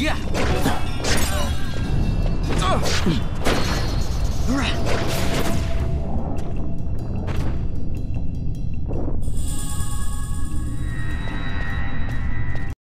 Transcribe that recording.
Yeah.